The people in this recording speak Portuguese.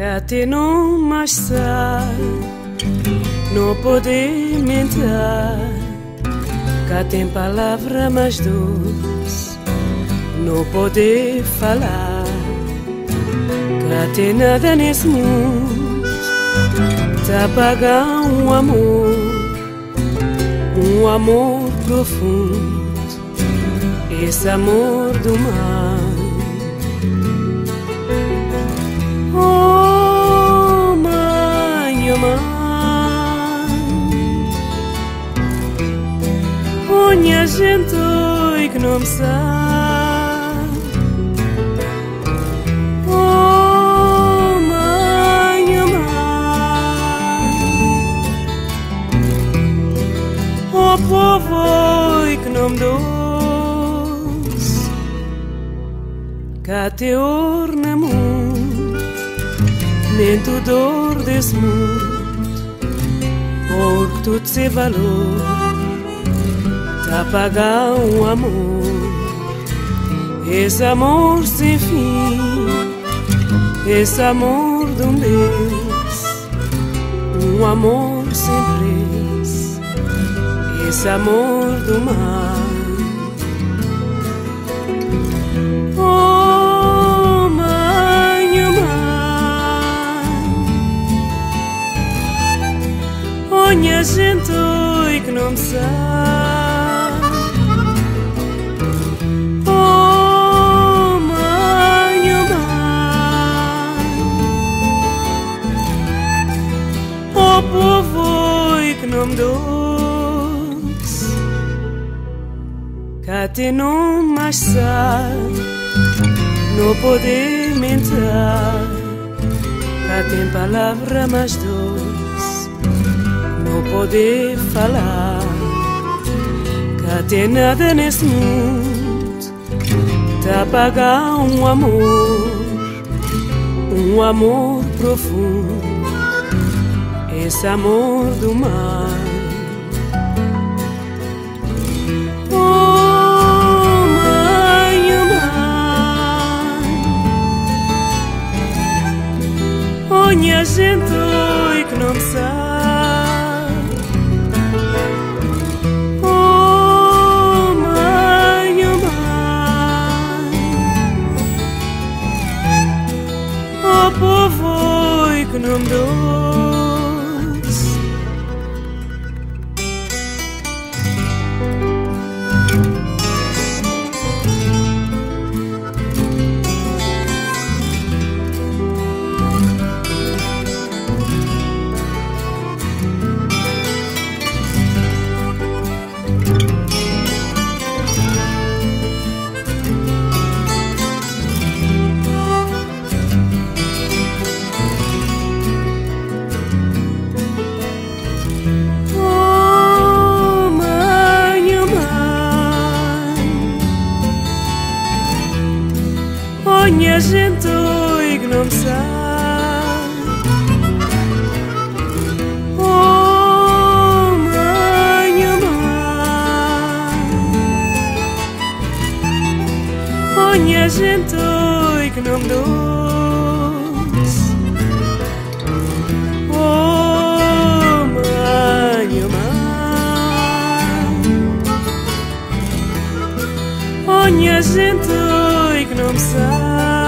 Cate não mais sai Não pode mentir. Cá tem palavra mais doce. Não pode falar. Cá tem nada nesse mundo. Tá pagar um amor. Um amor profundo. Esse amor do mar gente que não me sabe. Oh, mãe, oh, Oh, povo que não me doce. Cá te ornamento Nem tu dor desse mundo. Porque tudo se valor Tá pagar um amor. Esse amor sem fim Esse amor de um Deus. Um amor sem preço Esse amor do mar. Oh, mãe, oh, mãe. Onha gente oi que não sabe povo que não me doce Cá te não mais sabe Não pode mentir Cá tem palavra mais doce Não pode falar Cá tem nada nesse mundo Tá pagar um amor Um amor profundo Esse amor do mar. Oh, mãe, oh, mãe. Onha gente oi que não sabe Minha gente, oi, que não sabe Oh, minha mãe Minha gente, oi, que não doce Oh, minha Minha gente, Magnum size.